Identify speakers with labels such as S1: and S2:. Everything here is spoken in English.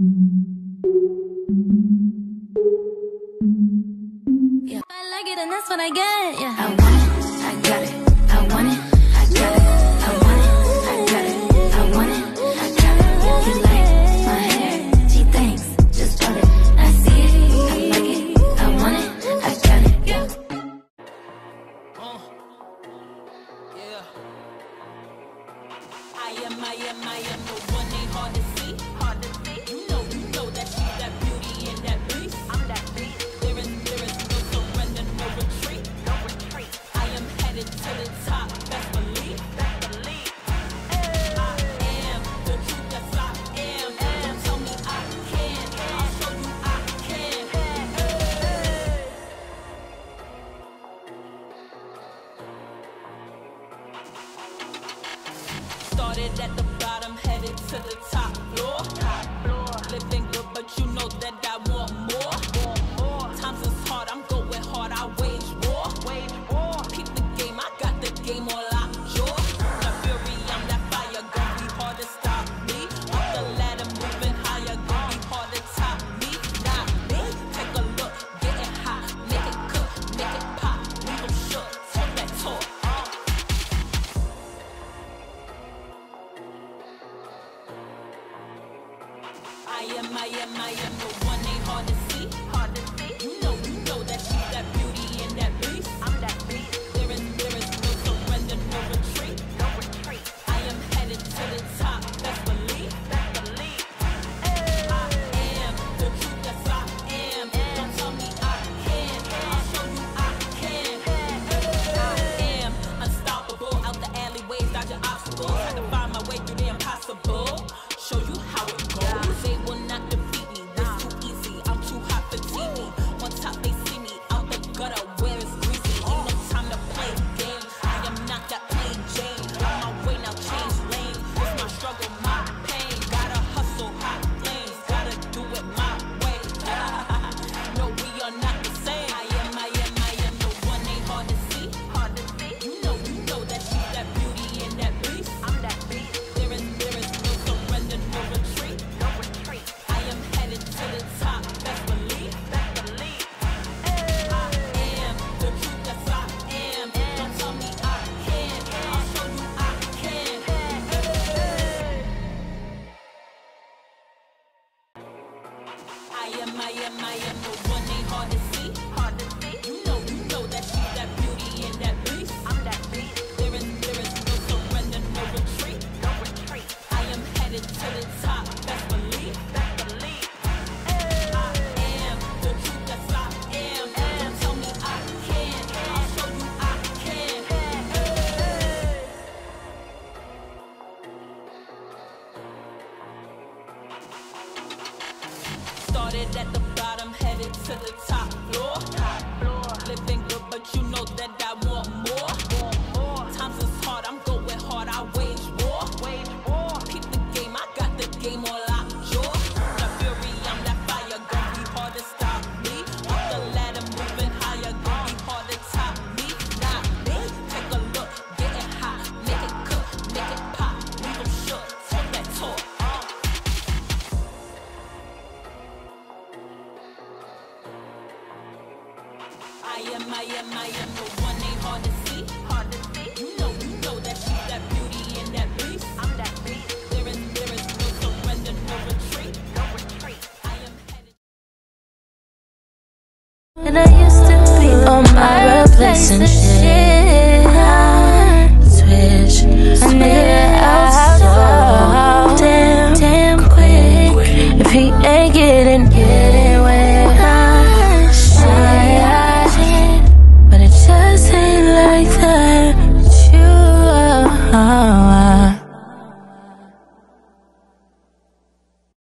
S1: Yeah. I like it and that's what I get. Yeah.
S2: I want it, I got it, I want it, I got it. I want it, I got it, I want it, I got it. He like my hair, she thinks, just got it. I see it, I like it, I want it, I got it. Yeah.
S3: I am, I am, I am the one they hardest. That at the Started at the bottom, headed to the top. Lord. I am, I am, I am the one they hard to see. Hard to see. You know, you know that she's that beauty and that beast. I'm that beast. There is, there is no surrender, no retreat. No retreat. I am headed. And I
S1: used to be on my reflection. shit.